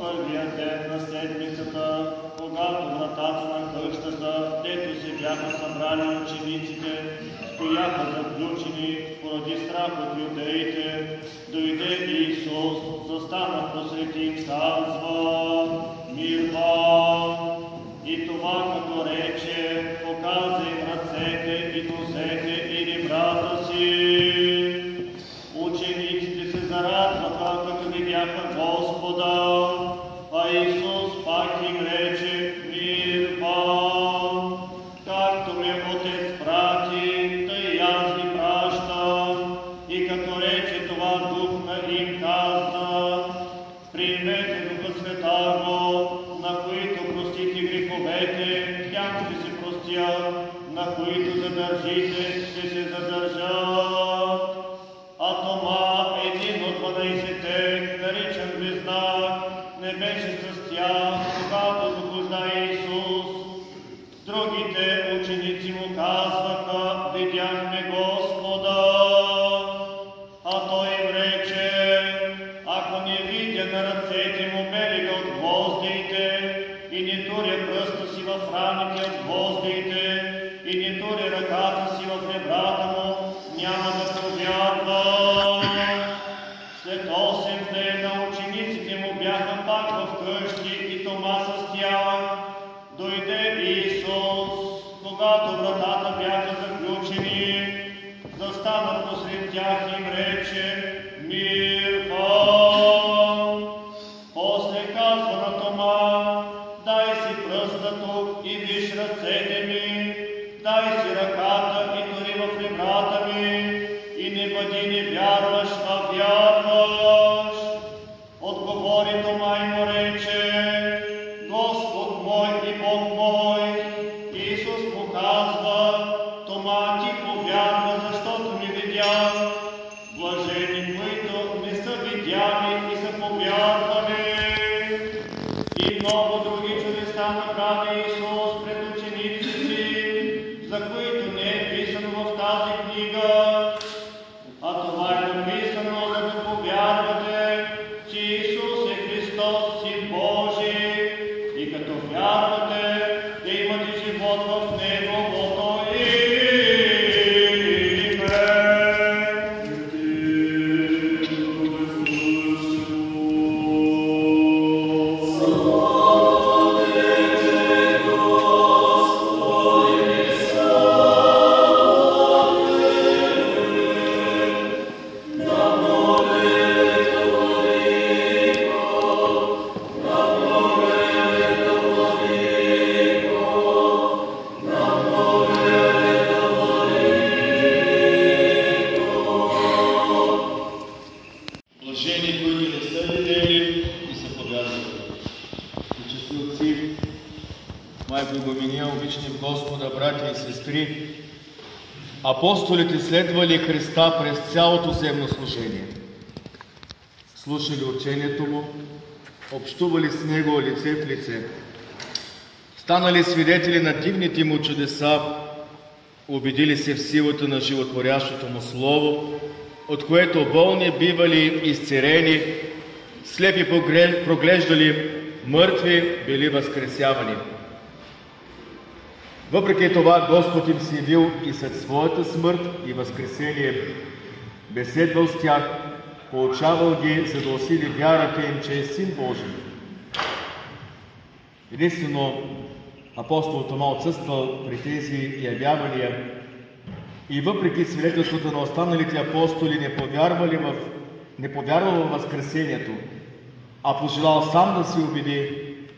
първия ден на седмицата, когато вратата на къщата, дето се бяха събрали учениците, стояха заключени поради страх от юдеите, дойде Исус, застана посреди им, казва, мир вам! И това като рече, показа им ръцете и нозете или брата греховете, тях ще се простят, на които задържите, ще се задържат. Застана май благомения, обични Господа, братя и сестри, апостолите следвали Христа през цялото земно служение. Слушали учението му, общували с Него лице в лице, станали свидетели на дивните му чудеса, убедили се в силата на животворящото му Слово, от което болни бивали изцерени, слепи проглеждали, мъртви били възкресявани. Въпреки това Господ им се явил и след своята смърт и възкресение, беседвал с тях, получавал ги, за да усили вярата им, че е Син Божий. Единствено, апостол Тома отсъствал при тези явявания и въпреки свидетелството на останалите апостоли не повярвали в, не повярвал в Възкресението, а пожелал сам да се убеди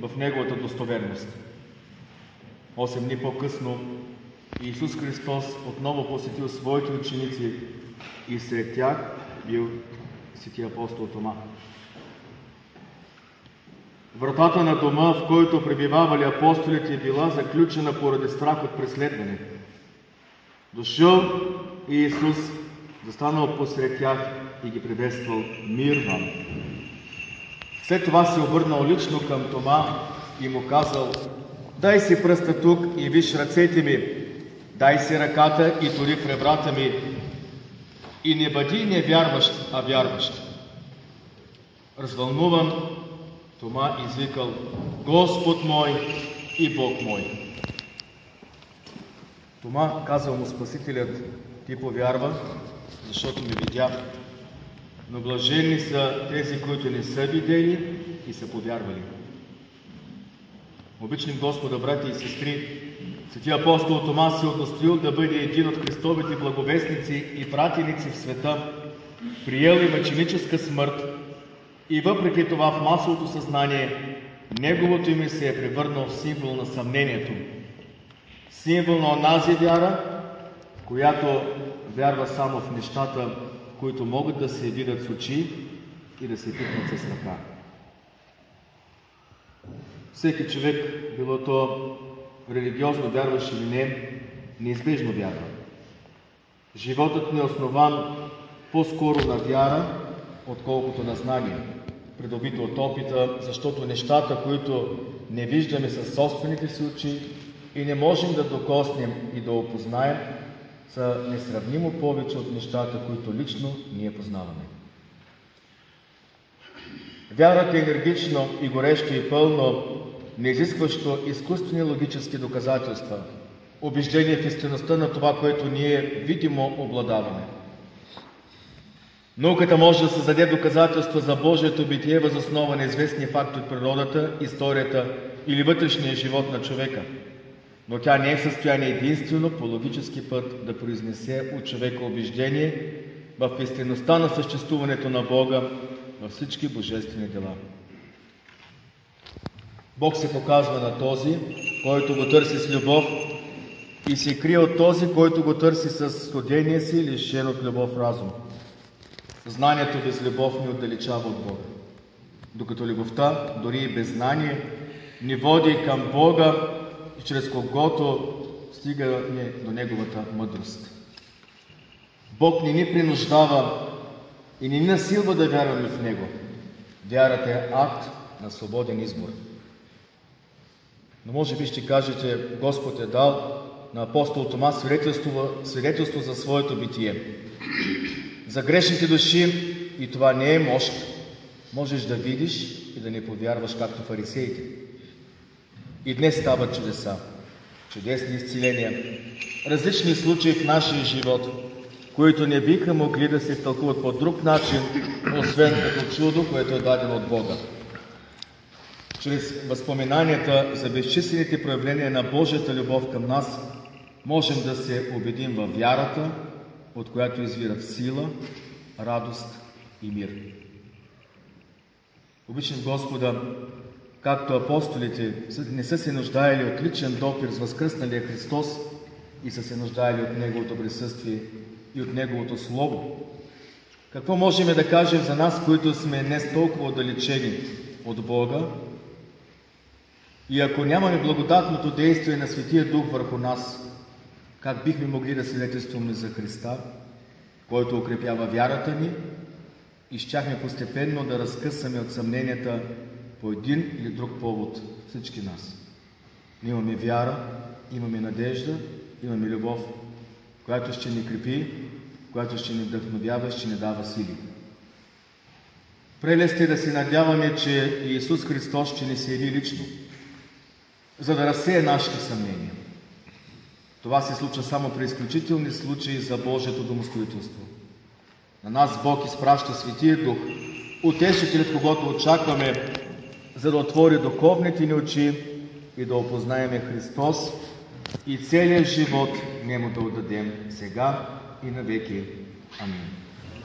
в Неговата достоверност. Осем дни по-късно Исус Христос отново посетил своите ученици и сред тях бил свети апостол Тома. Вратата на дома, в който пребивавали апостолите, е била заключена поради страх от преследване. Дошъл и Исус, застанал посред тях и ги приветствал мир вам. След това се обърнал лично към Тома и му казал, дай си пръста тук и виж ръцете ми, дай си ръката и дори в ребрата ми, и не бъди невярващ, а вярващ. Развълнуван, Тома извикал Господ мой и Бог мой. Тома казал му Спасителят, ти повярва, защото ме видя. Но блажени са тези, които не са видели и са повярвали. Обични Господа, брати и сестри, Свети апостол Тома се удостоил да бъде един от Христовите благовестници и пратеници в света, приел и мъченическа смърт и въпреки това в масовото съзнание неговото име се е превърнал в символ на съмнението. Символ на онази вяра, която вярва само в нещата, които могат да се видят с очи и да се пипнат с ръка. Всеки човек, било то религиозно вярваш или не, неизбежно вярва. Животът ни е основан по-скоро на вяра, отколкото на знание, придобито от опита, защото нещата, които не виждаме със собствените си очи и не можем да докоснем и да опознаем, са несравнимо повече от нещата, които лично ние познаваме. Вярата е енергично и горещо и пълно, не изискващо изкуствени логически доказателства, убеждение в истинността на това, което ние видимо обладаваме. Науката може да създаде доказателства за Божието битие въз основа на известни факти от природата, историята или вътрешния живот на човека. Но тя не е в състояние единствено по логически път да произнесе от човека убеждение в истинността на съществуването на Бога във всички божествени дела. Бог се показва на този, който го търси с любов и се крие от този, който го търси с студения си, лишен от любов разум. Знанието без любов ни отдалечава от Бога. Докато любовта, дори и без знание, ни води към Бога, и чрез когото стигаме до Неговата мъдрост. Бог не ни принуждава и не ни насилва да вярваме в Него. Вярата е акт на свободен избор. Но може би ще кажете, Господ е дал на апостол Тома свидетелство, свидетелство за своето битие. За грешните души и това не е мощ. Можеш да видиш и да не повярваш, както фарисеите. И днес стават чудеса, чудесни изцеления, различни случаи в нашия живот, които не биха могли да се изтълкуват по друг начин, освен като чудо, което е дадено от Бога чрез възпоменанията за безчислените проявления на Божията любов към нас, можем да се убедим във вярата, от която извират сила, радост и мир. Обичам Господа, както апостолите не са се нуждаели от личен допир с възкръсналия Христос и са се нуждаели от Неговото присъствие и от Неговото Слово. Какво можем да кажем за нас, които сме днес толкова отдалечени от Бога и ако нямаме благодатното действие на Светия Дух върху нас, как бихме могли да свидетелстваме за Христа, който укрепява вярата ни и щяхме постепенно да разкъсаме от съмненията по един или друг повод всички нас. Имаме вяра, имаме надежда, имаме любов, която ще ни крепи, която ще ни вдъхновява ще ни дава сили. Прелест е да се надяваме, че Иисус Христос ще ни се яви лично – за да разсея нашите съмнения. Това се случва само при изключителни случаи за Божието домостроителство. На нас Бог изпраща Светия Дух, утешителят, когато очакваме, за да отвори духовните ни очи и да опознаеме Христос и целият живот нему да отдадем сега и навеки. Амин.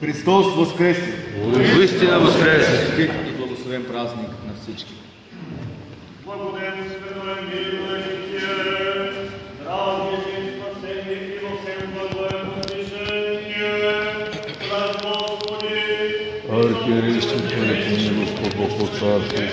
Христос възкресе! Истина възкресе! И благословен празник на всички! Благоденствено е здравие и спасение и во всем благое постижение. Пред Господи, Архиерей Святоник, милост по Бог по царство